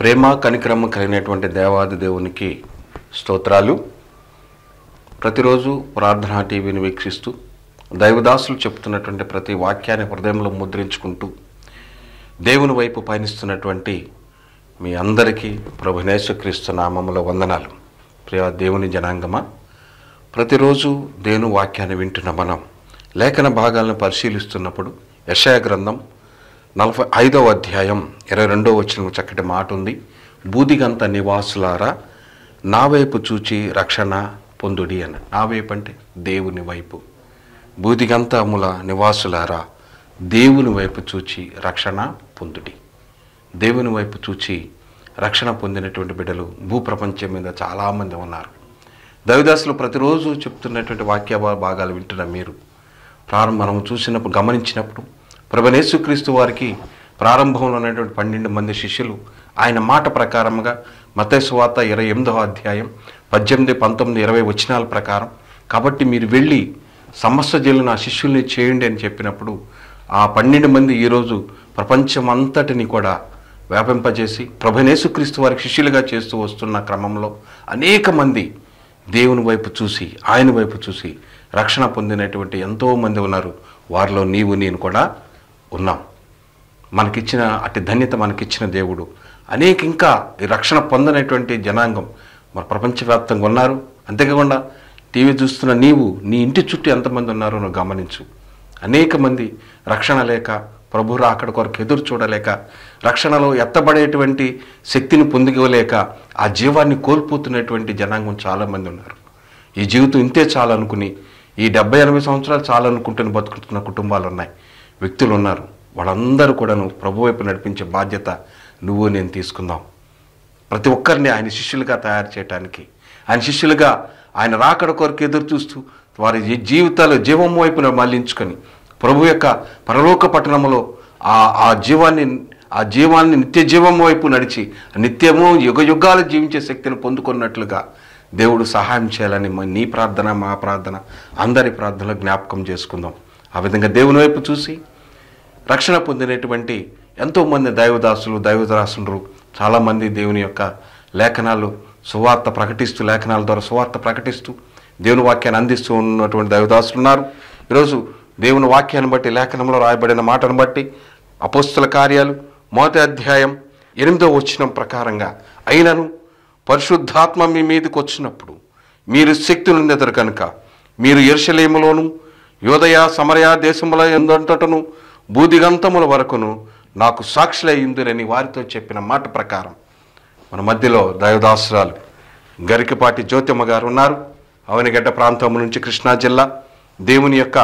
ప్రేమ కనికరమ కలిగినటువంటి దేవాది దేవునికి స్తోత్రాలు. ప్రతిరోజు ప్రార్థనా టీవీని వీక్షిస్తూ దైవదాసులు చెప్తున్నటువంటి ప్రతి వాక్యాన్ని హృదయంలో ముద్రించుకుంటూ దేవుని వైపు పయనిస్తున్నటువంటి మీ అందరికీ ప్రభునేశ్వక్రీస్తు నామముల వందనాలు. ప్రియ దేవుని జనాంగమా ప్రతిరోజు దేవుని వాక్యాన్ని వింటున్న మనం లేఖన భాగాలను పరిశీలిస్తున్నప్పుడు యశయ గ్రంథం నలభై ఐదవ అధ్యాయం ఇరవై రెండవ వచ్చిన చక్కటి మాట ఉంది. బూదిగంత నివాసులారా నా వైపు చూచి రక్షణ పొందుడి అని నా వైపు అంటే దేవుని వైపు. బూదిగంతముల నివాసులారా దేవుని వైపు చూచి రక్షణ పొందుడి. దేవుని వైపు చూచి రక్షణ పొందినటువంటి బిడ్డలు భూప్రపంచం మీద చాలామంది ఉన్నారు. దవిదాసులు ప్రతిరోజు చెప్తున్నటువంటి వాక్య భా- భాగాలు వింటున్న మీరు ప్రారంభం మనం చూసినప్పుడు గమనించినప్పుడు ప్రభనేసుక్రీస్తు వారికి ప్రారంభంలో ఉన్నటువంటి పన్నెండు మంది శిష్యులు ఆయన మాట ప్రకారంగా మతేశ్వాత ఇరవై ఎనిమిదవ అధ్యాయం పద్దెనిమిది పంతొమ్మిది ఇరవై వచనాల ప్రకారం కాబట్టి మీరు వెళ్ళి సమస్త జల్లు నా శిష్యుల్ని చేయండి అని చెప్పినప్పుడు ఆ పన్నెండు మంది ఈరోజు ప్రపంచమంతటిని కూడా వ్యాపింపజేసి ప్రభనేసుక్రీస్తు వారికి శిష్యులుగా చేస్తూ వస్తున్న క్రమంలో అనేక మంది దేవుని వైపు చూసి ఆయన వైపు చూసి రక్షణ పొందినటువంటి ఎంతోమంది ఉన్నారు. వారిలో నీవు నేను కూడా ఉన్నాం. మనకిచ్చిన అతి ధన్యత మనకిచ్చిన దేవుడు. అనేక ఇంకా ఈ రక్షణ పొందనటువంటి జనాంగం మన ప్రపంచవ్యాప్తంగా ఉన్నారు. అంతేకాకుండా టీవీ చూస్తున్న నీవు నీ ఇంటి చుట్టూ ఎంతమంది ఉన్నారో నువ్వు గమనించు. అనేక మంది రక్షణ లేక ప్రభు రాకడ కొరకు ఎదురు చూడలేక రక్షణలో ఎత్తబడేటువంటి శక్తిని పొందుకోలేక ఆ జీవాన్ని కోల్పోతున్నటువంటి జనాంగం చాలామంది ఉన్నారు. ఈ జీవితం ఇంతే చాలు అనుకుని ఈ డెబ్బై ఎనభై సంవత్సరాలు చాలు బతుకుతున్న కుటుంబాలు ఉన్నాయి వ్యక్తులు ఉన్నారు వాళ్ళందరూ కూడాను ప్రభు వైపు నడిపించే బాధ్యత నువ్వు నేను తీసుకుందాం. ప్రతి ఒక్కరిని ఆయన శిష్యులుగా తయారు చేయడానికి ఆయన శిష్యులుగా ఆయన రాకడ కొరకు ఎదురు చూస్తూ వారి జీవితాలు జీవం వైపున మళ్ళించుకొని ప్రభు యొక్క పరలోక పట్టణంలో ఆ ఆ జీవాన్ని ఆ జీవాన్ని నిత్య జీవం వైపు నడిచి నిత్యము యుగ యుగాలు జీవించే శక్తిని పొందుకున్నట్లుగా దేవుడు సహాయం చేయాలని నీ ప్రార్థన మా ప్రార్థన అందరి ప్రార్థనలో జ్ఞాపకం చేసుకుందాం. ఆ విధంగా దేవుని వైపు చూసి రక్షణ పొందినటువంటి ఎంతోమంది దైవదాసులు దైవదాసులు చాలామంది దేవుని యొక్క లేఖనాలు సువార్త ప్రకటిస్తూ లేఖనాల ద్వారా సువార్త ప్రకటిస్తూ దేవుని వాక్యాన్ని అందిస్తూ ఉన్నటువంటి దైవదాసులు ఉన్నారు ఈరోజు దేవుని వాక్యాన్ని బట్టి లేఖనంలో రాయబడిన మాటను బట్టి అపోస్తుల కార్యాలు మొదటి అధ్యాయం ఎనిమిదో వచ్చిన ప్రకారంగా అయినను పరిశుద్ధాత్మ మీ మీదకి వచ్చినప్పుడు మీరు శక్తి నుండెదరు కనుక మీరు ఎరుసలేములోను యోదయ సమరయ దేశముల ఎందంతటను బూదిగంతముల వరకును నాకు సాక్షులయ్యిందురని వారితో చెప్పిన మాట ప్రకారం మన మధ్యలో దైవదాసురాలు గరికపాటి జ్యోతిమ్మ గారు ఉన్నారు. అవనిగడ్డ ప్రాంతం నుంచి కృష్ణా జిల్లా. దేవుని యొక్క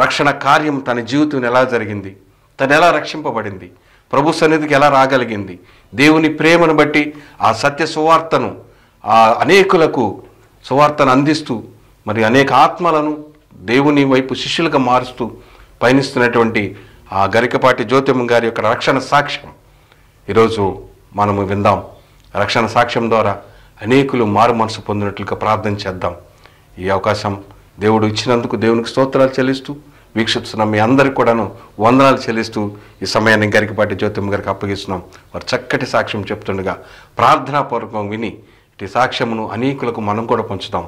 రక్షణ కార్యం తన జీవితం ఎలా జరిగింది? తను ఎలా రక్షింపబడింది? ప్రభు సన్నిధికి ఎలా రాగలిగింది? దేవుని ప్రేమను బట్టి ఆ సత్య సువార్తను ఆ అనేకులకు సువార్తను అందిస్తూ మరి అనేక ఆత్మలను దేవుని వైపు శిష్యులుగా మారుస్తూ పయనిస్తున్నటువంటి ఆ గరికపాటి జ్యోతిమ్మ గారి యొక్క రక్షణ సాక్ష్యం. ఈరోజు మనము విందాం. రక్షణ సాక్ష్యం ద్వారా అనేకులు మారు మనసు పొందినట్లుగా ప్రార్థన చేద్దాం. ఈ అవకాశం దేవుడు ఇచ్చినందుకు దేవునికి స్తోత్రాలు చెల్లిస్తూ వీక్షిస్తున్న మీ అందరికి కూడాను వందనాలు చెల్లిస్తూ ఈ సమయాన్ని గరికపాటి జ్యోతిమ్మ గారికి అప్పగిస్తున్నాం. వారు చక్కటి సాక్ష్యం చెప్తుండగా ప్రార్థనాపూర్వకం విని ఇటు సాక్ష్యమును అనేకులకు మనం కూడా పంచుదాం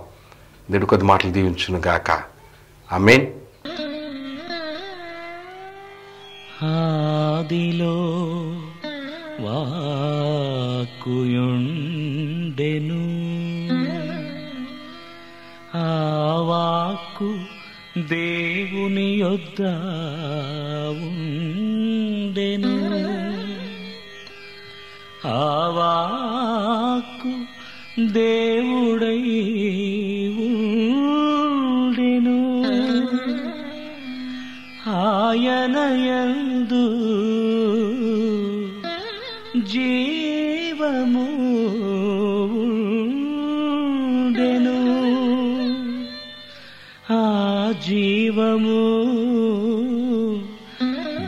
దేవుడు కొద్ది మాటలు దీవించును గాక ఆమేన్. ആദിലോ వాక్కుయుండెను. ఆ వాక్కు దేవుని యొద్ద ఉండెను. ఆ వాక్కు దేవుడై ఆయనయందు జీవము ఉండెను. ఆ జీవము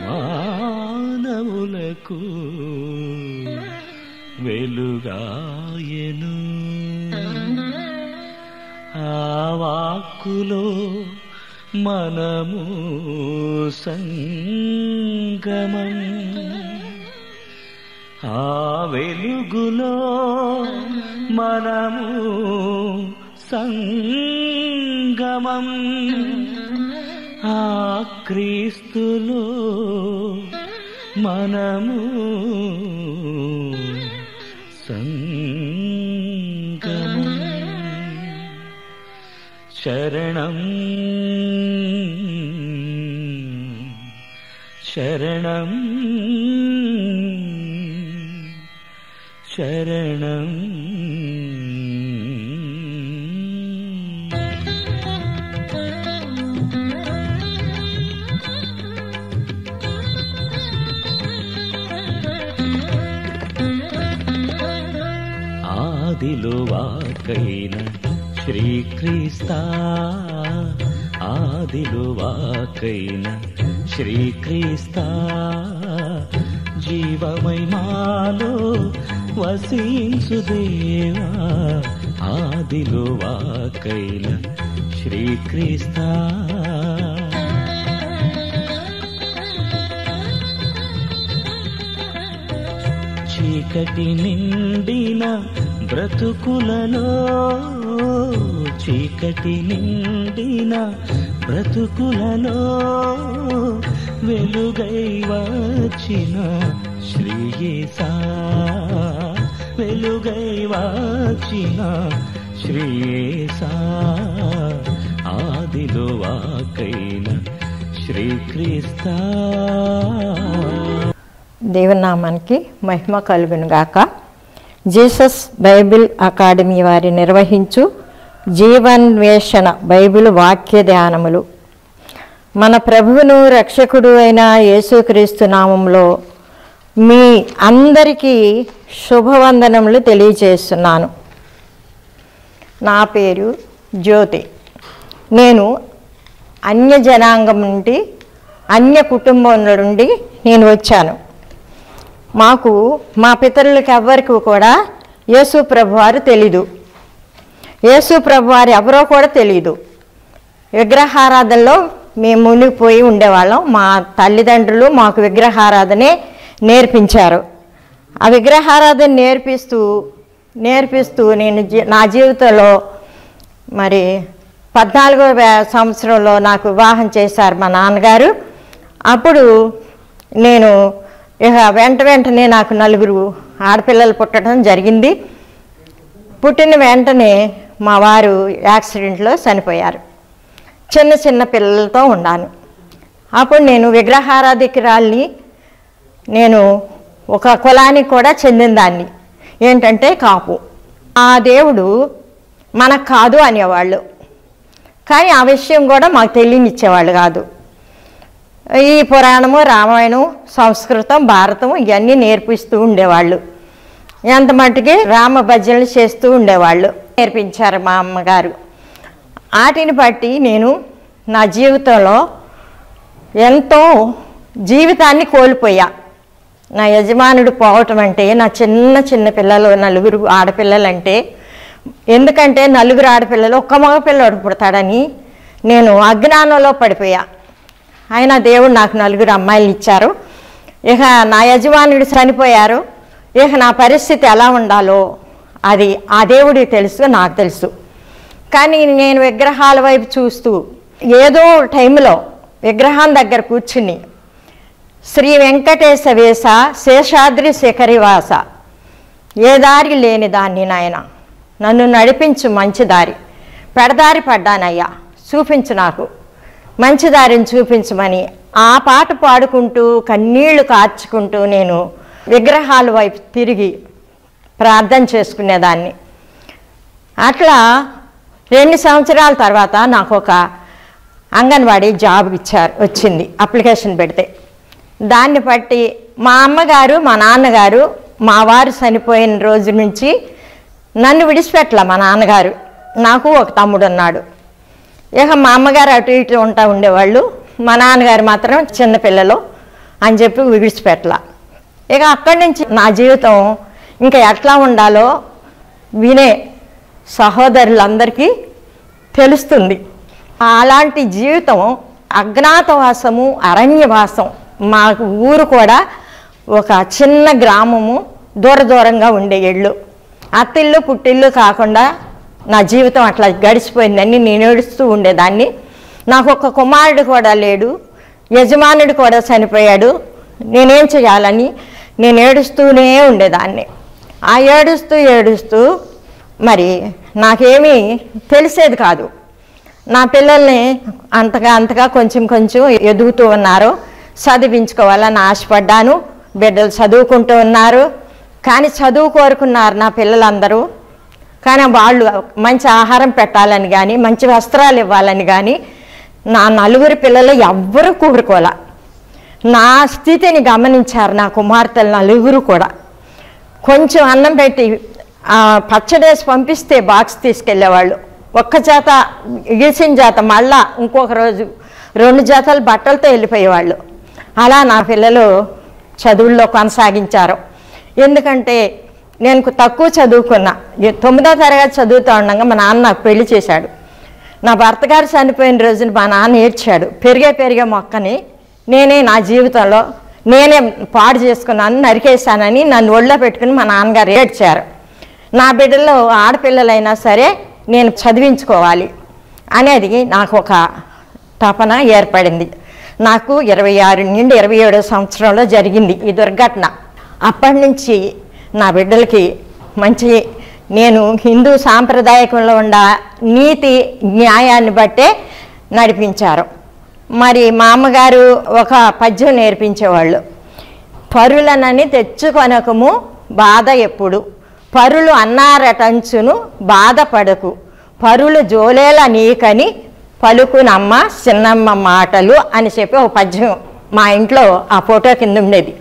మానవులకు వెలుగాయను. ఆ వాక్కులో మనము సంగమం. ఆ వెలుగులో మనము సంగమం. ఆ క్రీస్తులో మనము శరణం శరణం శరణం ఆదిలో వాకైన శ్రీక్రీస్తా ఆదిలో వాకైన శ్రీక్రీస్తా. జీవమై మాలో వసించు దేవా ఆదిలో వాకైన శ్రీక్రీస్తా. చీకటి నిండిన బ్రతుకులలో చీకటి నిండిన బ్రతుకులలో వెలుగై వచ్చిన శ్రీయేసా వెలుగై వచ్చిన శ్రీయేసా ఆదిలో వాకైన శ్రీక్రీస్తా దేవుని మహిమ కలుగును గాక జీసస్ బైబిల్ అకాడమీ వారి నిర్వహించు జీవన్వేషణ బైబిల్ వాక్య ధ్యానములు. మన ప్రభువును రక్షకుడు అయిన యేసుక్రీస్తు నామంలో మీ అందరికీ శుభవందనములు తెలియజేస్తున్నాను. నా పేరు జ్యోతి. నేను అన్య జనాంగం నుండి అన్య కుటుంబం నుండి నేను వచ్చాను. మాకు మా పితరులకు ఎవ్వరికి కూడా యేసు ప్రభువారు తెలీదు. యేసు ప్రభువారు ఎవరో కూడా తెలీదు. విగ్రహారాధనలో మేము మునిగిపోయి ఉండేవాళ్ళం. మా తల్లిదండ్రులు మాకు విగ్రహారాధనే నేర్పించారు. ఆ విగ్రహారాధన నేర్పిస్తూ నేర్పిస్తూ నేను జీ- నా జీవితంలో మరి పద్నాలుగో సంవత్సరంలో నాకు వివాహం చేశారు మా నాన్నగారు. అప్పుడు నేను ఇక వెంట వెంటనే నాకు నలుగురు ఆడపిల్లలు పుట్టడం జరిగింది. పుట్టిన వెంటనే మా వారు యాక్సిడెంట్లో చనిపోయారు. చిన్న చిన్న పిల్లలతో ఉన్నాను. అప్పుడు నేను విగ్రహారాధికురాల్ని నేను ఒక కులానికి కూడా చెందిన దాన్ని ఏంటంటే కాపు. ఆ దేవుడు మనకు కాదు అనేవాళ్ళు. కానీ ఆ విషయం కూడా మాకు తెలియనిచ్చేవాళ్ళు కాదు. ఈ పురాణము రామాయణం సంస్కృతం భారతం ఇవన్నీ నేర్పిస్తూ ఉండేవాళ్ళు. ఎంత మట్టుకి రామ భజనలు చేస్తూ ఉండేవాళ్ళు. నేర్పించారు మా అమ్మగారు. వాటిని బట్టి నేను నా జీవితంలో ఎంతో జీవితాన్ని కోల్పోయా. నా యజమానుడు పోవటం అంటే నా చిన్న చిన్న పిల్లలు నలుగురు ఆడపిల్లలంటే ఎందుకంటే నలుగురు ఆడపిల్లలు ఒక్క మగ పిల్లడు పుడతాడని నేను అజ్ఞానంలో పడిపోయా. ఆయన దేవుడు నాకు నలుగురు అమ్మాయిలు ఇచ్చారు. ఇక నా యజమానుడు చనిపోయారు. ఇక నా పరిస్థితి ఎలా ఉండాలో అది ఆ దేవుడికి తెలుసు నాకు తెలుసు. కానీ నేను విగ్రహాల వైపు చూస్తూ ఏదో టైంలో విగ్రహం దగ్గర కూర్చుని శ్రీ వెంకటేశ వేస శేషాద్రి శిఖరివాస ఏ దారి లేని దాన్ని నాయన నన్ను నడిపించు మంచి దారి పెడదారి పడ్డానయ్యా చూపించు నాకు. మంచి దారిని చూపించమని ఆ పాట పాడుకుంటూ కన్నీళ్ళు కార్చుకుంటూ నేను విగ్రహాల వైపు తిరిగి ప్రార్థన చేసుకునేదాన్ని. అట్లా రెండు సంవత్సరాల తర్వాత నాకు ఒక అంగన్వాడీ జాబ్ ఇచ్చారు వచ్చింది అప్లికేషన్ పెడితే. దాన్ని బట్టి మా అమ్మగారు మా నాన్నగారు మా వారు చనిపోయిన రోజు నుంచి నన్ను విడిచిపెట్టల మా నాన్నగారు. నాకు ఒక తమ్ముడు ఉన్నాడు. ఇక మా అమ్మగారు అటు ఇటు ఉంటా ఉండేవాళ్ళు. మా నాన్నగారు మాత్రం చిన్నపిల్లలు అని చెప్పి విడిచిపెట్టల ఇక అక్కడి నుంచి నా జీవితం ఇంకా ఎట్లా ఉండాలో వినే సహోదరులందరికీ తెలుస్తుంది. అలాంటి జీవితం అజ్ఞాతవాసము అరణ్యవాసం మాకు ఊరు కూడా ఒక చిన్న గ్రామము దూర దూరంగా ఉండే ఇళ్ళు. అత్తిళ్ళు పుట్టిల్లు కాకుండా నా జీవితం అట్లా గడిచిపోయిందని నేను ఏడుస్తూ ఉండేదాన్ని. నాకు ఒక కుమారుడు కూడా లేడు. యజమానుడు కూడా చనిపోయాడు. నేనేం చేయాలని నేను ఏడుస్తూనే ఉండేదాన్ని. ఆ ఏడుస్తూ ఏడుస్తూ మరి నాకేమీ తెలిసేది కాదు. నా పిల్లల్ని అంతగా అంతగా కొంచెం కొంచెం ఎదుగుతూ ఉన్నారు. చదివించుకోవాలని ఆశపడ్డాను. బిడ్డలు చదువుకుంటూ ఉన్నారు. కానీ చదువు కోరుకున్నారు నా పిల్లలందరూ. కానీ వాళ్ళు మంచి ఆహారం పెట్టాలని కానీ మంచి వస్త్రాలు ఇవ్వాలని కానీ నా నలుగురు పిల్లలు ఎవ్వరూ కోరుకోలే. నా స్థితిని గమనించారు నా కుమార్తెలు నలుగురు కూడా. కొంచెం అన్నం పెట్టి పచ్చడేసి పంపిస్తే బాక్స్ తీసుకెళ్ళేవాళ్ళు. ఒక్క జాత గీసిన జాత మళ్ళా ఇంకొక రోజు రెండు జాతలు బట్టలతో వెళ్ళిపోయేవాళ్ళు. అలా నా పిల్లలు చదువుల్లో కొనసాగించారు. ఎందుకంటే నేను తక్కువ చదువుకున్నా. తొమ్మిదో తరగతి చదువుతూ ఉండగా మా నాన్న నాకు పెళ్ళి చేశాడు. నా భర్త గారు చనిపోయిన రోజున మా నాన్న ఏడ్చాడు. పెరిగే పెరిగే మొక్కని నేనే నా జీవితంలో నేనే పాడు చేసుకున్నాను నరికేశానని నన్ను ఒళ్ళో పెట్టుకుని మా నాన్నగారు ఏడ్చారు. నా బిడ్డలో ఆడపిల్లలైనా సరే నేను చదివించుకోవాలి అనేది నాకు ఒక తపన ఏర్పడింది. నాకు ఇరవై ఆరు నుండి ఇరవై ఏడో సంవత్సరంలో జరిగింది ఈ దుర్ఘటన. అప్పటి నుంచి నా బిడ్డలకి మంచి నేను హిందూ సాంప్రదాయకంలో ఉన్న నీతి న్యాయాన్ని బట్టే నడిపించారు. మరి మా అమ్మగారు ఒక పద్యం నేర్పించేవాళ్ళు. పరులనని తెచ్చుకొనకము బాధ ఎప్పుడు. పరులు అన్నారటంచును బాధపడకు. పరులు జోలేల నీకని పలుకునమ్మ చిన్నమ్మ మాటలు అని చెప్పి ఒక పద్యం మా ఇంట్లో ఆ ఫోటో కింద ఉండేది.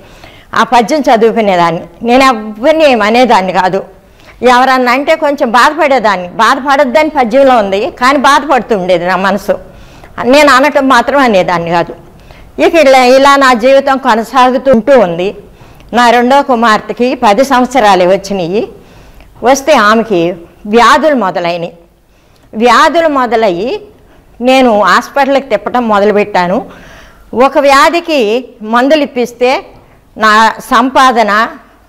ఆ పద్యం చదువుకునేదాన్ని నేను ఎవరిని అనేదాన్ని కాదు. ఎవరన్నా అంటే కొంచెం బాధపడేదాన్ని. బాధపడద్దని పద్యంలో ఉంది కానీ బాధపడుతుండేది నా మనసు. నేను అనటం మాత్రం అనేదాన్ని కాదు. ఇక ఇలా ఇలా నా జీవితం కొనసాగుతుంటూ ఉంది. నా రెండో కుమార్తెకి పది సంవత్సరాలు వచ్చినాయి. వస్తే ఆమెకి వ్యాధులు మొదలైనవి వ్యాధులు మొదలయ్యి నేను హాస్పిటల్కి తిప్పటం మొదలుపెట్టాను. ఒక వ్యాధికి మందులు ఇప్పిస్తే నా సంపాదన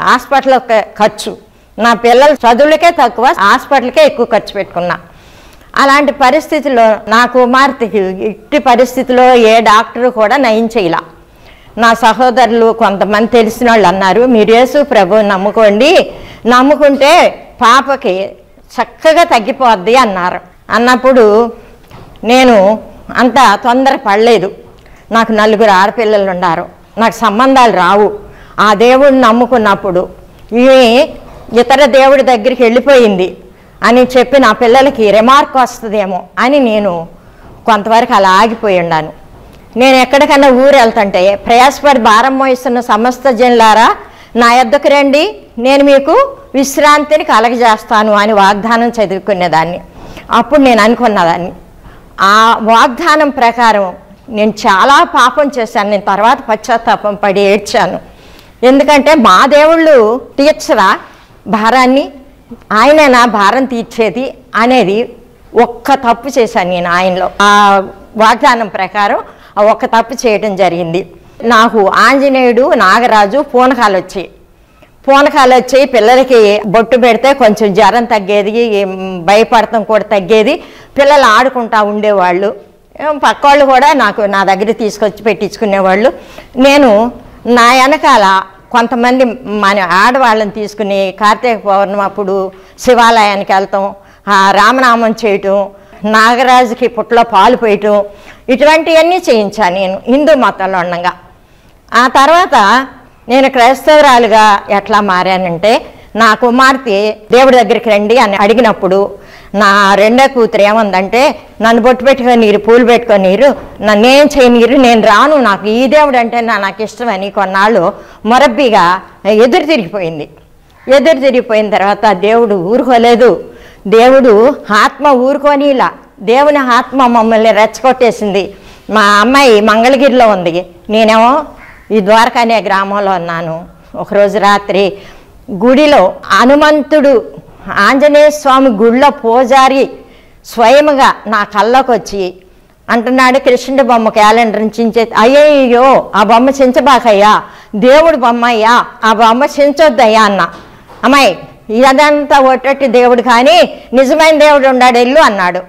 హాస్పిటల్ ఖర్చు. నా పిల్లల చదువులకే తక్కువ హాస్పిటల్కే ఎక్కువ ఖర్చు పెట్టుకున్నా. అలాంటి పరిస్థితిలో నా కుమార్తెకి ఇట్టి పరిస్థితిలో ఏ డాక్టరు కూడా నయం చేయలా. నా సహోదరులు కొంతమంది తెలిసిన వాళ్ళు అన్నారు మీరేసు ప్రభు నమ్ముకోండి. నమ్ముకుంటే పాపకి చక్కగా తగ్గిపోద్ది అన్నారు. అన్నప్పుడు నేను అంత తొందర పడలేదు నాకు నలుగురు ఆడపిల్లలు ఉన్నారు నాకు సంబంధాలు రావు. ఆ దేవుడిని నమ్ముకున్నప్పుడు ఇవి ఇతర దేవుడి దగ్గరికి వెళ్ళిపోయింది అని చెప్పి నా పిల్లలకి రిమార్క్ వస్తుందేమో అని నేను కొంతవరకు అలా ఆగిపోయి ఉన్నాను. నేను ఎక్కడికన్నా ఊరు వెళ్తుంటే ప్రయాసపడి భారం మోయిస్తున్న సమస్త జనులారా నా యొద్దకు రండి నేను మీకు విశ్రాంతిని కలగజేస్తాను అని వాగ్దానం చదువుకునేదాన్ని. అప్పుడు నేను అనుకున్నదాన్ని. ఆ వాగ్దానం ప్రకారం నేను చాలా పాపం చేశాను. నేను తర్వాత పశ్చాత్తాపం పడి ఏడ్చాను. ఎందుకంటే మా దేవుళ్ళు తీర్చరా భారాన్ని? ఆయన నా భారం తీర్చేది అనేది ఒక్క తప్పు చేశాను నేను ఆయనలో. ఆ వాగ్దానం ప్రకారం ఆ ఒక్క తప్పు చేయడం జరిగింది. నాకు ఆంజనేయుడు నాగరాజు పూనకాలు వచ్చాయి. పూనకాలు వచ్చి పిల్లలకి బొట్టు పెడితే కొంచెం జ్వరం తగ్గేది భయపడతాం కూడా తగ్గేది పిల్లలు ఆడుకుంటా ఉండేవాళ్ళు. పక్కోళ్ళు కూడా నాకు నా దగ్గర తీసుకొచ్చి పెట్టించుకునేవాళ్ళు. నేను నా వెనకాల కొంతమంది మన ఆడవాళ్ళని తీసుకుని కార్తీక పౌర్ణమి అప్పుడు శివాలయానికి వెళ్తాం ఆ రామనామం చేయటం నాగరాజుకి పుట్టలో పాలు పోయటం ఇటువంటివన్నీ చేయించాను నేను హిందూ మతంలో ఉండగా. ఆ తర్వాత నేను క్రైస్తవురాలుగా ఎట్లా మారానంటే నా కుమార్తె దేవుడి దగ్గరికి రండి అని అడిగినప్పుడు నా రెండో కూతురు ఏమందంటే నన్ను బొట్టు పెట్టుకొని నీరు పూలు పెట్టుకొని నీరు నన్నేం చేయనీరు నేను రాను నాకు ఈ దేవుడు అంటే నా నాకు ఇష్టమని కొన్నాళ్ళు మొరబ్బిగా ఎదురు తిరిగిపోయింది. ఎదురు తిరిగిపోయిన తర్వాత దేవుడు ఊరుకోలేదు. దేవుడు ఆత్మ ఊరుకోనిలా దేవుని ఆత్మ మమ్మల్ని రెచ్చగొట్టేసింది. మా అమ్మాయి మంగళగిరిలో ఉంది. నేనేమో ఈ ద్వారకా అనే గ్రామంలో ఉన్నాను. ఒకరోజు రాత్రి గుడిలో హనుమంతుడు ఆంజనేయ స్వామి గుడిలో పూజారి స్వయంగా నా కళ్ళకు వచ్చి అంటున్నాడు కృష్ణుడి బొమ్మ క్యాలెండర్ చించే అయ్యయ్యో ఆ బొమ్మ చించబాకయ్యా దేవుడు బొమ్మయ్యా ఆ బొమ్మ చించొద్దయ్యా అన్న. అమ్మాయి ఇదంతా ఒట్టొట్టి దేవుడు కానీ నిజమైన దేవుడు ఉన్నాడు ఎల్లు అన్నాడు.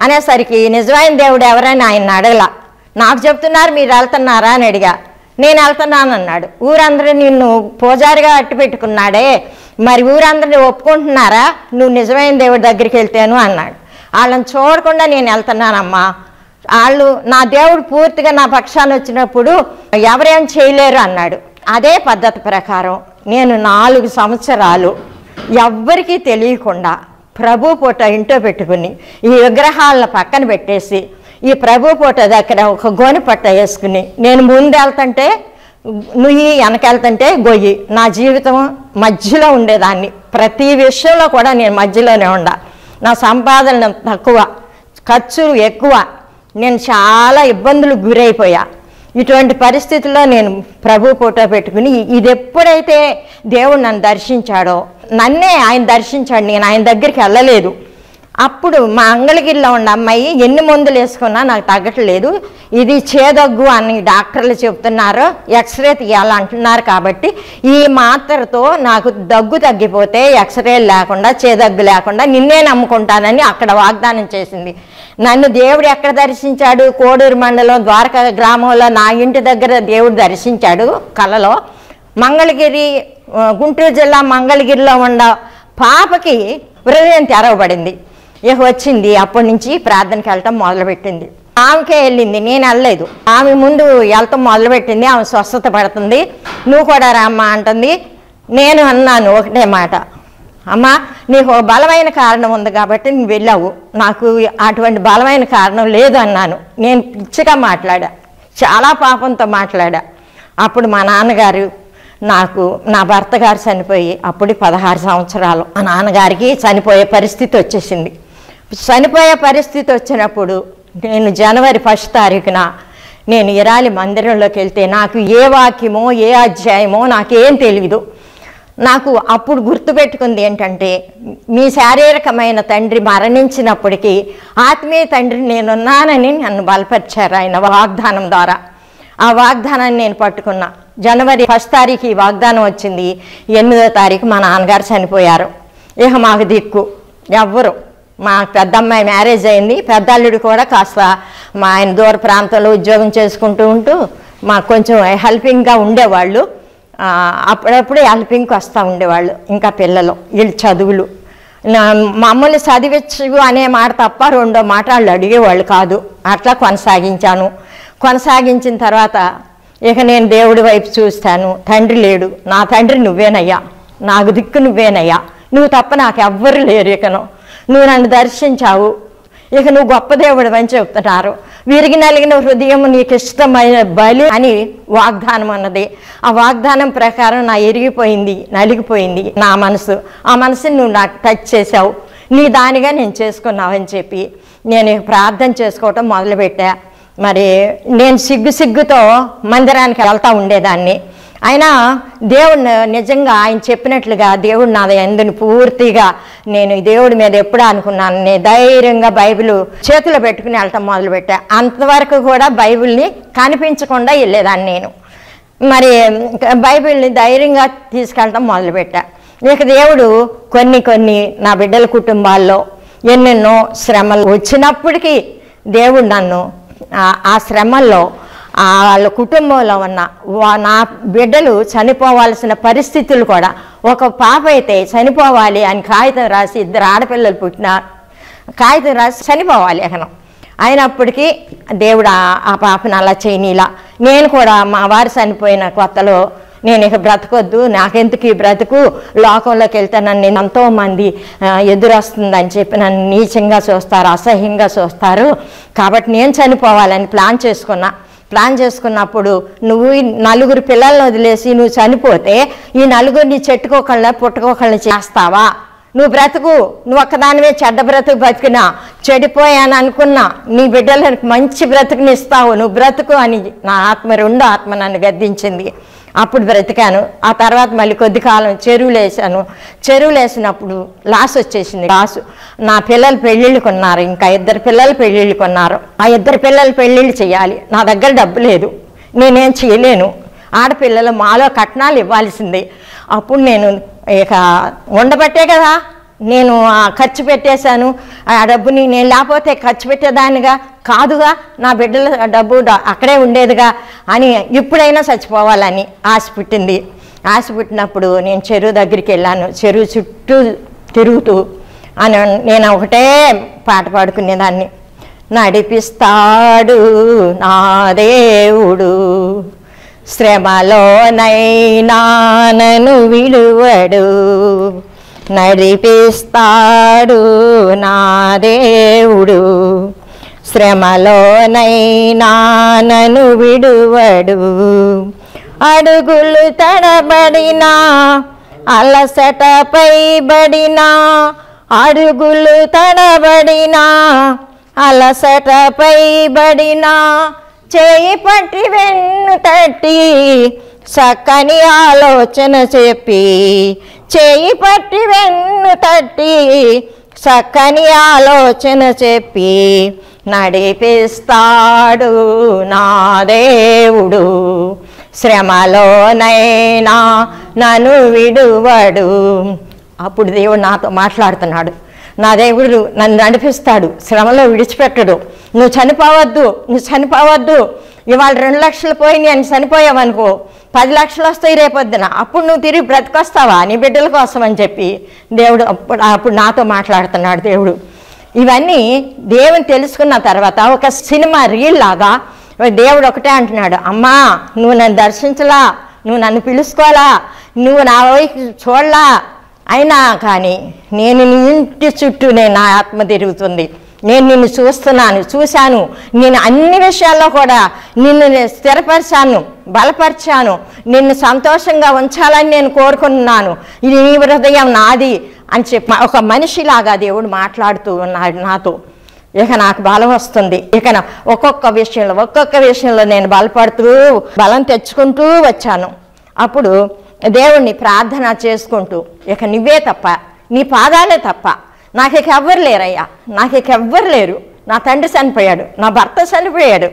అనేసరికి నిజమైన దేవుడు ఎవరైనా ఆయన అడగలా. నాకు చెప్తున్నారు మీరు వెళ్తున్నారా అని అడిగా. నేను వెళ్తున్నాను అన్నాడు ఊరందరూ నిన్ను పూజారిగా అట్టు పెట్టుకున్నాడే మరి ఊరందరినీ ఒప్పుకుంటున్నారా? నువ్వు నిజమైన దేవుడి దగ్గరికి వెళ్తాను అన్నాడు. వాళ్ళని చూడకుండా నేను వెళ్తున్నానమ్మా. వాళ్ళు నా దేవుడు పూర్తిగా నా పక్షాన్ని వచ్చినప్పుడు ఎవరేం చేయలేరు అన్నాడు. అదే పద్ధతి ప్రకారం నేను నాలుగు సంవత్సరాలు ఎవ్వరికీ తెలియకుండా ప్రభు పూట ఇంట్లో పెట్టుకుని ఈ విగ్రహాలను పక్కన పెట్టేసి ఈ ప్రభు పూట దగ్గర ఒక గోనె పట్ట వేసుకుని నేను ముందు వెళ్తుంటే నుయ్యి వెనకెళ్తుంటే గొయ్యి. నా జీవితం మధ్యలో ఉండేదాన్ని. ప్రతి విషయంలో కూడా నేను మధ్యలోనే ఉండా. నా సంపాదన తక్కువ ఖర్చులు ఎక్కువ. నేను చాలా ఇబ్బందులు గురైపోయా. ఇటువంటి పరిస్థితుల్లో నేను ప్రభు ఫోటో పెట్టుకుని ఇది ఎప్పుడైతే దేవుడు నన్ను దర్శించాడో నన్నే ఆయన దర్శించాడు నేను ఆయన దగ్గరికి వెళ్ళలేదు. అప్పుడు మా అంగళగిరిలో ఉన్న అమ్మాయి ఎన్ని మందులు వేసుకున్నా నాకు తగ్గట్లేదు. ఇది చేదగ్గు అని డాక్టర్లు చెబుతున్నారు ఎక్స్రే తీయాలంటున్నారు కాబట్టి ఈ మాత్రతో నాకు దగ్గు తగ్గిపోతే ఎక్స్రేలు లేకుండా చేదగ్గు లేకుండా నిన్నే నమ్ముకుంటానని అక్కడ వాగ్దానం చేసింది. నన్ను దేవుడు ఎక్కడ దర్శించాడు? కోడూరు మండలం ద్వారకా గ్రామంలో నా ఇంటి దగ్గర దేవుడు దర్శించాడు కలలో. మంగళగిరి గుంటూరు జిల్లా మంగళగిరిలో ఉన్న పాపకి హృదయం తెరవబడింది. ఇక వచ్చింది. అప్పటి నుంచి ప్రార్థనకి వెళ్ళటం మొదలుపెట్టింది. ఆమెకే వెళ్ళింది. నేను వెళ్ళలేదు. ఆమె ముందు వెళ్తాం మొదలుపెట్టింది. ఆమె స్వస్థత పడుతుంది. నువ్వు కూడా రామ్మా అంటుంది. నేను అన్నాను ఒకటే మాట. అమ్మా నీకు ఒక బలమైన కారణం ఉంది కాబట్టి నువ్వు వెళ్ళావు. నాకు అటువంటి బలమైన కారణం లేదు అన్నాను. నేను పిచ్చిగా మాట్లాడా. చాలా పాపంతో మాట్లాడా. అప్పుడు మా నాన్నగారు నాకు నా భర్త గారు చనిపోయి అప్పుడు పదహారు సంవత్సరాలు మా నాన్నగారికి చనిపోయే పరిస్థితి వచ్చేసింది. చనిపోయే పరిస్థితి వచ్చినప్పుడు నేను జనవరి ఫస్ట్ తారీఖున నేను ఇరాలి మందిరంలోకి వెళ్తే నాకు ఏ వాక్యమో ఏ అధ్యాయమో నాకేం తెలియదు నాకు అప్పుడు గుర్తుపెట్టుకుంది ఏంటంటే మీ శారీరకమైన తండ్రి మరణించినప్పటికీ ఆత్మీయ తండ్రి నేనున్నానని నన్ను బలపరిచారు ఆయన వాగ్దానం ద్వారా. ఆ వాగ్దానాన్ని నేను పట్టుకున్నా. జనవరి ఫస్ట్ తారీఖు ఈ వాగ్దానం వచ్చింది. ఎనిమిదో తారీఖు మా నాన్నగారు చనిపోయారు. ఇక మాకు దిక్కు. ఎవ్వరు మా పెద్దమ్మాయి మ్యారేజ్ అయింది. పెద్ద అల్లుడు కూడా కాస్త మా ఆయన దూర ప్రాంతంలో ఉద్యోగం చేసుకుంటూ ఉంటూ మాకు కొంచెం హెల్పింగ్గా ఉండేవాళ్ళు. అప్పుడప్పుడు హెల్పింగ్కి వస్తూ ఉండేవాళ్ళు. ఇంకా పిల్లలు వీళ్ళు చదువులు. నా- మమ్మల్ని చదివించు అనే మాట తప్ప రెండో మాట వాళ్ళు అడిగేవాళ్ళు కాదు. అట్లా కొనసాగించాను. కొనసాగించిన తర్వాత ఇక నేను దేవుడి వైపు చూస్తాను. తండ్రి లేడు. నా తండ్రి నువ్వేనయ్యా. నాకు దిక్కు నువ్వేనయ్యా. నువ్వు తప్ప నాకు ఎవ్వరు లేరు ఇకను. నువ్వు నన్ను దర్శించావు. ఇక నువ్వు గొప్ప దేవుడు అని చెప్తున్నారు. విరిగి నలిగిన హృదయం నీకు ఇష్టమైన బలి అని వాగ్దానం అన్నది. ఆ వాగ్దానం ప్రకారం నా ఎరిగిపోయింది నలిగిపోయింది నా మనసు. ఆ మనసుని నువ్వు నాకు టచ్ చేసావు నీ దానిగా నేను చేసుకున్నావని చెప్పి నేను ప్రార్థన చేసుకోవటం మొదలుపెట్టా. మరి నేను సిగ్గు సిగ్గుతో మందిరానికి వెళ్తూ ఉండేదాన్ని. అయినా దేవుడు నిజంగా ఆయన చెప్పినట్లుగా దేవుడు నా ఎందుని పూర్తిగా నేను దేవుడి మీద ఎప్పుడు అనుకున్నాను. నేను ధైర్యంగా బైబిల్ చేతిలో పెట్టుకుని వెళ్ళటం మొదలుపెట్టా. అంతవరకు కూడా బైబిల్ని కనిపించకుండా వెళ్ళేదాన్ని నేను. మరి బైబిల్ని ధైర్యంగా తీసుకెళ్ళటం మొదలుపెట్టా. ఇక దేవుడు కొన్ని కొన్ని నా బిడ్డల కుటుంబాల్లో ఎన్నెన్నో శ్రమలు వచ్చినప్పటికీ దేవుడు నన్ను ఆ- శ్రమల్లో వాళ్ళ కుటుంబంలో ఉన్న వా- నా బిడ్డలు చనిపోవాల్సిన పరిస్థితులు కూడా ఒక పాప అయితే చనిపోవాలి అని కాగితం రాసి ఇద్దరు ఆడపిల్లలు పుట్టిన కాగితం రాసి చనిపోవాలి ఎకనం అయినప్పటికీ దేవుడు ఆ- పాపను అలా చేయనీలా. నేను కూడా మా వారు చనిపోయిన కొత్తలో నేను ఇక బ్రతకొద్దు నాకెందుకు ఈ బ్రతుకు? లోకంలోకి వెళ్తే నన్ను ఎంతో మంది ఎదురొస్తుందని చెప్పి నన్ను నీచంగా చూస్తారు అసహ్యంగా చూస్తారు. కాబట్టి నేను చనిపోవాలని ప్లాన్ చేసుకున్నా. ప్లాన్ చేసుకున్నప్పుడు నువ్వు నలుగురు పిల్లల్ని వదిలేసి నువ్వు చనిపోతే ఈ నలుగురిని చెట్టుకోకళ్ళ పుట్టుకోకళ్ళని చేస్తావా? నువ్వు బ్రతుకు. నువ్వు ఒక్కదానివే చెడ్డ బ్రతుకు బతికినా. చెడిపోయాను అనుకున్నా. నీ బిడ్డలకు మంచి బ్రతుకుని ఇస్తావు నువ్వు బ్రతుకు అని నా ఆత్మ రెండో ఆత్మ నన్ను గద్దించింది. అప్పుడు బ్రతికాను. ఆ తర్వాత మళ్ళీ కొద్ది కాలం చెరువులు వేసాను చెరువులు వేసినప్పుడు లాస్ వచ్చేసింది. లాసు. నా పిల్లలు పెళ్ళిళ్ళు కొన్నారు. ఇంకా ఇద్దరు పిల్లలు పెళ్ళిళ్ళు కొన్నారు. ఆ ఇద్దరు పిల్లలు పెళ్ళిళ్ళు చేయాలి. నా దగ్గర డబ్బు లేదు. నేనేం చేయలేను. ఆడపిల్లలు మాలో కట్నాలు ఇవ్వాల్సిందే. అప్పుడు నేను ఇక ఉండబట్టే కదా. నేను ఖర్చు పెట్టేశాను. ఆ డబ్బుని నేను లేకపోతే ఖర్చు పెట్టేదానిగా కాదుగా నా బిడ్డల డబ్బు అక్కడే ఉండేదిగా అని ఎప్పుడైనా చచ్చిపోవాలని ఆశ పుట్టింది. ఆశ పుట్టినప్పుడు నేను చెరువు దగ్గరికి వెళ్ళాను. చెరువు చుట్టూ తిరుగుతూ అని నేను ఒకటే పాట పాడుకునేదాన్ని. నడిపిస్తాడు నా దేవుడు శ్రమలోనైనా నన్ను విడువడు నడిపిస్తాడు నా దేవుడు. శ్రమలోనైనా నన్ను విడువడు. అడుగులు తడబడినా అలసటపై బడినా అడుగులు తడబడినా అలసటపై బడినా చేయి పట్టి వెన్ను తట్టి చక్కని ఆలోచన చెప్పి చేయి పట్టి వెన్ను తట్టి చక్కని ఆలోచన చెప్పి నడిపిస్తాడు నా దేవుడు. శ్రమలోనైనా నన్ను విడువడు. అప్పుడు దేవుడు నాతో మాట్లాడుతున్నాడు. నా దేవుడు నన్ను నడిపిస్తాడు. శ్రమలో విడిచిపెట్టడు. నువ్వు చనిపోవద్దు నువ్వు చనిపోవద్దు. ఇవాళ రెండు లక్షలు పోయి నేను చనిపోయావనుకో పది లక్షలు వస్తాయి రేపొద్దున అప్పుడు నువ్వు తిరిగి బ్రతికొస్తావా? నీ బిడ్డల కోసం అని చెప్పి దేవుడు అప్పుడు అప్పుడు నాతో మాట్లాడుతున్నాడు దేవుడు. ఇవన్నీ దేవుని తెలుసుకున్న తర్వాత ఒక సినిమా రీల్ లాగా దేవుడు ఒకటే అంటున్నాడు. అమ్మా నువ్వు నన్ను దర్శించలా నువ్వు నన్ను పిలుచుకోవాలా నువ్వు నా వైపు చూడలా. అయినా కానీ నేను నీ ఇంటి చుట్టూనే నా ఆత్మ తిరుగుతుంది. నేను నిన్ను చూస్తున్నాను చూశాను. నేను అన్ని విషయాల్లో కూడా నిన్ను నేను స్థిరపరిచాను బలపరిచాను. నిన్ను సంతోషంగా ఉంచాలని నేను కోరుకున్నాను ఇది నీ హృదయం నాది అని చెప్పి ఒక మనిషిలాగా దేవుడు మాట్లాడుతూ ఉన్నాడు నాతో. ఇక నాకు బలం వస్తుంది. ఇక ఒక్కొక్క విషయంలో ఒక్కొక్క విషయంలో నేను బలపడుతూ బలం తెచ్చుకుంటూ వచ్చాను. అప్పుడు దేవుణ్ణి ప్రార్థన చేసుకుంటూ ఇక నువ్వే తప్ప నీ పాదాలే తప్ప నాకు ఇక ఎవ్వరు లేరయ్యా నాకు ఇక ఎవ్వరు లేరు నా తండ్రి చనిపోయాడు. నా భర్త చనిపోయాడు.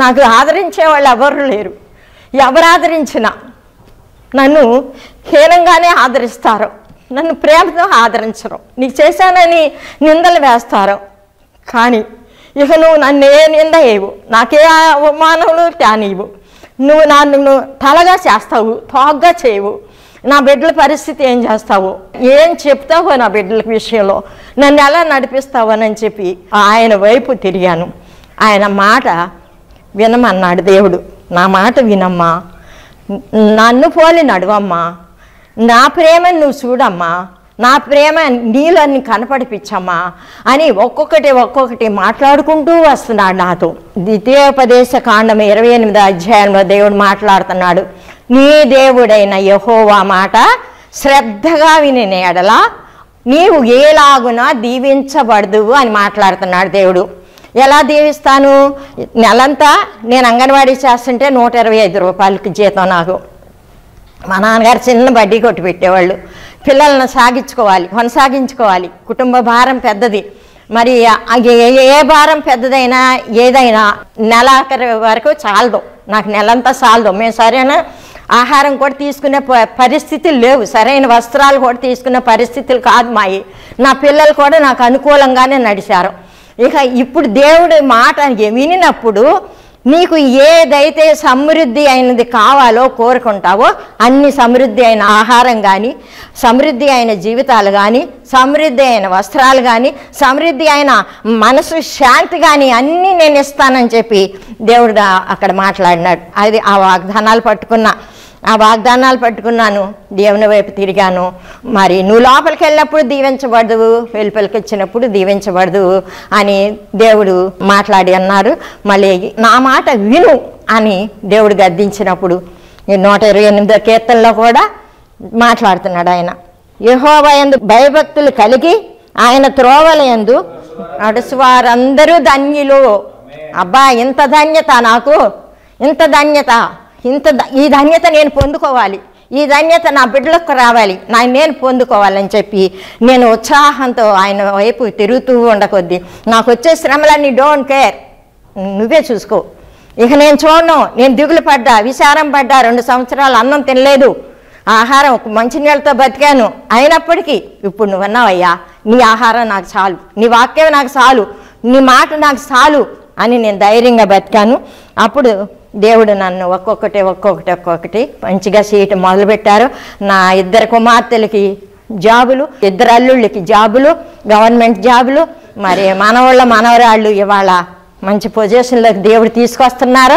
నాకు ఆదరించే వాళ్ళు ఎవరు లేరు ఎవరు ఆదరించినా నన్ను హీనంగానే ఆదరిస్తారు. నన్ను ప్రేమతో ఆదరించరు. నీకు చేశానని నిందలు వేస్తారు. కానీ ఇక నువ్వు నన్ను ఏ నింద వేయవు నాకే అవమానములు తానివ్వు నువ్వు నన్ను తలగా చేస్తావు తోగ్గా చేయవు. నా బిడ్డల పరిస్థితి ఏం చేస్తావు? ఏం చెప్తావో నా బిడ్డల విషయంలో? నన్ను ఎలా నడిపిస్తావనని చెప్పి ఆయన వైపు తిరిగాను. ఆయన మాట వినమన్నాడు దేవుడు. నా మాట వినమ్మా. నన్ను పోలి నడువమ్మా. నా ప్రేమను నువ్వు చూడమ్మా. నా ప్రేమ నీళ్ళని కనపడిపించమ్మా అని ఒక్కొక్కటి ఒక్కొక్కటి మాట్లాడుకుంటూ వస్తున్నాడు నాతో. ద్వితీయోపదేశ కాండం ఇరవై ఎనిమిది అధ్యాయంలో దేవుడు మాట్లాడుతున్నాడు. నీ దేవుడైన యహోవా మాట శ్రద్ధగా విని ఎడల నీవు ఏలాగున దీవించబడదు అని మాట్లాడుతున్నాడు దేవుడు. ఎలా దీవిస్తాను? నెలంతా నేను అంగన్వాడీ చేస్తుంటే నూట ఇరవై ఐదు రూపాయలకి జీతం నాకు. మా నాన్నగారు చిన్న బడ్డీ కొట్టు పెట్టేవాళ్ళు. పిల్లలను సాగించుకోవాలి కొనసాగించుకోవాలి. కుటుంబ భారం పెద్దది. మరి ఏ- ఏ భారం పెద్దదైనా ఏదైనా నెలాఖరి వరకు చాలదు. నాకు నెలంతా చాలదు. మేము సరైన ఆహారం కూడా తీసుకునే ప- పరిస్థితులు లేవు. సరైన వస్త్రాలు కూడా తీసుకునే పరిస్థితులు కాదు మాయి. నా పిల్లలు కూడా నాకు అనుకూలంగానే నడిచారు. ఇక ఇప్పుడు దేవుడి మాట వినినప్పుడు నీకు ఏదైతే సమృద్ధి అయినది కావాలో కోరుకుంటావో అన్ని సమృద్ధి అయిన ఆహారం కానీ సమృద్ధి అయిన జీవితాలు కానీ సమృద్ధి అయిన వస్త్రాలు కానీ సమృద్ధి అయిన మనసు శాంతి కానీ అన్నీ నేను ఇస్తానని చెప్పి దేవుడు అక్కడ మాట్లాడినాడు. అది ఆ వాగ్దానాలు పట్టుకున్న ఆ వాగ్దానాలు పట్టుకున్నాను. దేవుని వైపు తిరిగాను. మరి నువ్వు లోపలికి వెళ్ళినప్పుడు దీవించబడదు వెలుపలికి వచ్చినప్పుడు దీవించబడదు అని దేవుడు మాట్లాడి అన్నారు. మళ్ళీ నా మాట విను అని దేవుడు గద్దించినప్పుడు ఈ నూట ఇరవై ఎనిమిదో కీర్తనలో కూడా మాట్లాడుతున్నాడు ఆయన. యహోవయందు భయభక్తులు కలిగి ఆయన త్రోవలయందు నడుసు వారందరూ ధన్యులు. అబ్బా ఇంత ధన్యత నాకు ఇంత ధన్యత. ఇంత ఈ ధన్యత నేను పొందుకోవాలి. ఈ ధన్యత నా బిడ్డలకు రావాలి. నా నేను పొందుకోవాలని చెప్పి నేను ఉత్సాహంతో ఆయన వైపు తిరుగుతూ ఉండకొద్ది నాకు వచ్చే శ్రమలన్నీ డోంట్ కేర్ నువ్వే చూసుకో. ఇక నేను చూడను. నేను దిగులు పడ్డా విచారం పడ్డా రెండు సంవత్సరాలు అన్నం తినలేదు. ఆహారం మంచినీళ్ళతో బతికాను. అయినప్పటికీ ఇప్పుడు నువ్వన్నావయ్యా నీ ఆహారం నాకు చాలు. నీ వాక్యం నాకు చాలు. నీ మాట నాకు చాలు అని నేను ధైర్యంగా బతికాను. అప్పుడు దేవుడు నన్ను ఒక్కొక్కటి ఒక్కొక్కటి ఒక్కొక్కటి మంచిగా సీటు మొదలుపెట్టారు. నా ఇద్దరు కుమార్తెలకి జాబులు ఇద్దరు అల్లుళ్ళకి జాబులు గవర్నమెంట్ జాబులు. మరి మనవాళ్ళ మనవరాళ్ళు ఇవాళ మంచి పొజిషన్లోకి దేవుడు తీసుకొస్తున్నారు.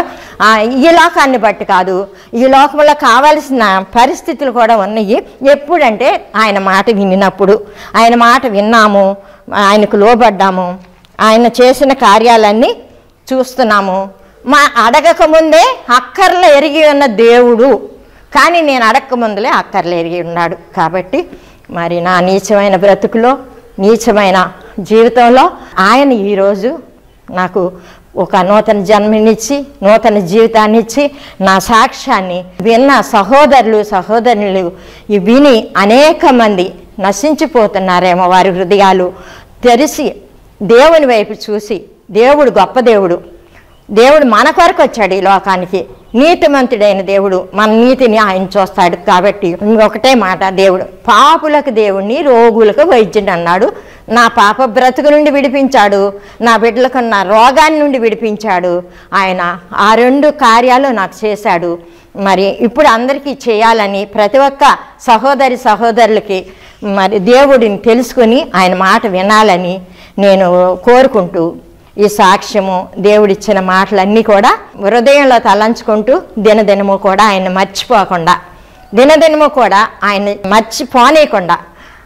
ఈ లోకాన్ని బట్టి కాదు ఈ లోకంలో కావాల్సిన పరిస్థితులు కూడా ఉన్నాయి. ఎప్పుడంటే ఆయన మాట వినినప్పుడు ఆయన మాట విన్నాము ఆయనకు లోబడ్డాము ఆయన చేసిన కార్యాలన్నీ చూస్తున్నాము. మా అడగక ముందే అక్కర్లు ఎరిగి ఉన్న దేవుడు. కానీ నేను అడగకముందులే అక్కర్లు ఎరిగి ఉన్నాడు. కాబట్టి మరి నా నీచమైన బ్రతుకులో నీచమైన జీవితంలో ఆయన ఈరోజు నాకు ఒక నూతన జన్మనిచ్చి నూతన జీవితాన్ని ఇచ్చి నా సాక్ష్యాన్ని విన్న సహోదరులు సహోదరులు విని అనేక మంది నశించిపోతున్నారేమో వారి హృదయాలు. తెరిచి దేవుని వైపు చూసి దేవుడు గొప్ప దేవుడు. దేవుడు మన కొరకు వచ్చాడు ఈ లోకానికి. నీతిమంతుడైన దేవుడు మన నీతిని ఆయన చూస్తాడు కాబట్టి ఒకటే మాట దేవుడు పాపులకు దేవుణ్ణి రోగులకు వైద్యుడు అన్నాడు. నా పాప బ్రతుకు నుండి విడిపించాడు. నా బిడ్డలకు నా రోగాన్ని నుండి విడిపించాడు. ఆయన ఆ రెండు కార్యాలు నాకు చేశాడు. మరి ఇప్పుడు అందరికీ చేయాలని ప్రతి ఒక్క సహోదరి సహోదరులకి మరి దేవుడిని తెలుసుకొని ఆయన మాట వినాలని నేను కోరుకుంటూ ఈ సాక్ష్యము దేవుడిచ్చిన మాటలన్నీ కూడా హృదయంలో తలంచుకుంటూ దినదినము కూడా ఆయన మర్చిపోకుండా దినదినము కూడా ఆయన మర్చిపోనేయకుండా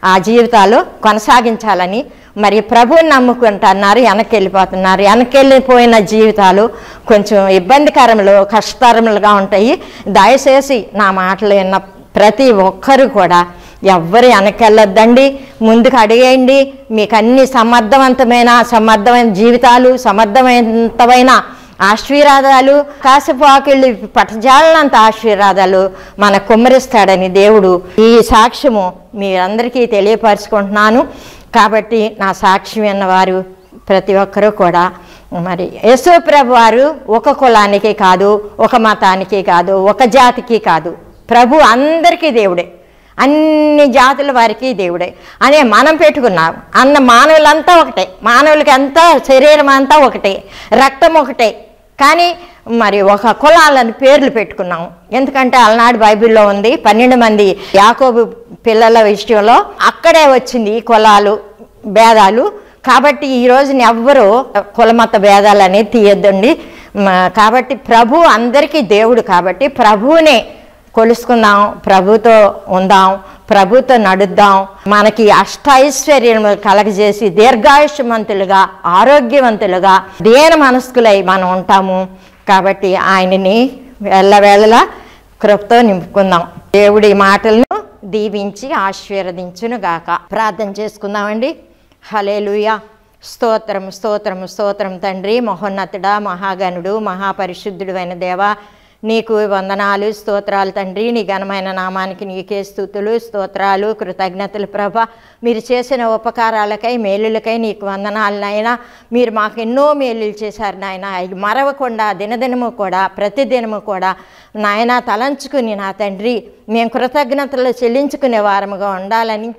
ఆ జీవితాలు కొనసాగించాలని మరి ప్రభువుని నమ్ముకుంటున్నారు వెనక్కి వెళ్ళిపోతున్నారు వెనక్కి వెళ్ళిపోయిన జీవితాలు కొంచెం ఇబ్బందికరములు కష్టతరములుగా ఉంటాయి. దయచేసి నా మాటలు విన్న ప్రతి ఒక్కరు కూడా ఎవ్వరు వెనకెళ్ళొద్దండి. ముందుకు అడిగేయండి. మీకు అన్ని సమర్థవంతమైన సమర్థమైన జీవితాలు సమర్థవంతమైన ఆశీర్వాదాలు. కాసిపాకిళ్ళు పటజాలనంత ఆశీర్వాదాలు మన కుమ్మరిస్తాడని దేవుడు ఈ సాక్ష్యము మీరందరికీ తెలియపరుచుకుంటున్నాను. కాబట్టి నా సాక్ష్యం అన్నవారు ప్రతి ఒక్కరూ కూడా మరి యశోప్రభు వారు ఒక కులానికి కాదు ఒక మతానికి కాదు ఒక జాతికి కాదు. ప్రభు అందరికీ దేవుడే. అన్ని జాతుల వారికి దేవుడే. అనే మనం పెట్టుకున్నాం. అన్న మానవులంతా ఒకటే. మానవులకి అంతా శరీరం అంతా ఒకటే. రక్తం ఒకటే. కానీ మరి ఒక కులాలని పేర్లు పెట్టుకున్నాం. ఎందుకంటే అలనాడు బైబిల్లో ఉంది పన్నెండు మంది యాకోబు పిల్లల విషయంలో అక్కడే వచ్చింది ఈ కులాలు భేదాలు. కాబట్టి ఈ రోజున ఎవ్వరూ కులమత భేదాలు అనేది తీయొద్దండి. కాబట్టి ప్రభు అందరికీ దేవుడు కాబట్టి ప్రభువునే కొలుసుకుందాం ప్రభుతో ఉందాం ప్రభుతో నడుద్దాం. మనకి అష్టైశ్వర్యములు కలగజేసి దీర్ఘాయుష్మంతులుగా ఆరోగ్యవంతులుగా దీన మనస్కులై మనం ఉంటాము. కాబట్టి ఆయనని వెళ్ళవేళలా కృపతో నింపుకుందాం. దేవుడి మాటలను దీవించి ఆశీర్వదించును గాక ప్రార్థన చేసుకుందామండి. హలేలుయా స్తోత్రం స్తోత్రం స్తోత్రం తండ్రి మహోన్నతుడా మహాగణుడు మహాపరిశుద్ధుడు అయిన దేవా నీకు వందనాలు స్తోత్రాలు తండ్రి. నీ ఘనమైన నామానికి నీకే స్థుతులు స్తోత్రాలు కృతజ్ఞతలు ప్రభ. మీరు చేసిన ఉపకారాలకై మేలులకై నీకు వందనాలు నాయన. మీరు మాకు ఎన్నో మేలులు చేశారు నాయన. అవి మరవకుండా దినదినము కూడా ప్రతిదినము కూడా నాయన తలంచుకుని నా తండ్రి మేము కృతజ్ఞతలు చెల్లించుకునే వారముగా ఉండాలని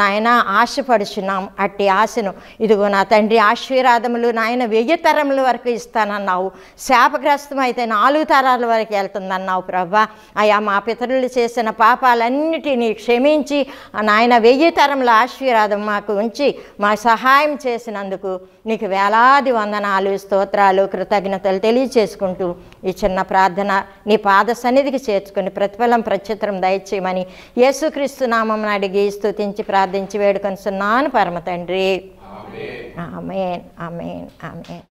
నాయన ఆశపడుచున్నాం అట్టి ఆశను. ఇదిగో నా తండ్రి ఆశీర్వాదములు నాయన వెయ్యి తరముల వరకు ఇస్తానన్నావు. శాపగ్రస్తం అయితే నాలుగు తరాల వరకు వెళ్తుందన్నావు ప్రభా. అయా మా పితరులు చేసిన పాపాలన్నిటినీ క్షమించి ఆ నాయన వెయ్యి తరముల ఆశీర్వాదం మాకు ఉంచి మా సహాయం చేసినందుకు నీకు వేలాది వందనాలు స్తోత్రాలు కృతజ్ఞతలు తెలియచేసుకుంటూ ఈ చిన్న ప్రార్థన నీ పాద సన్నిధికి చేర్చుకుని ప్రతిఫలం ప్రత్యుత్తరం దయచేయమని యేసుక్రీస్తు నామం అడిగి స్తుతించి ప్రార్థించి వేడుకొనిస్తున్నాను పరమ తండ్రి. Amen amen amen.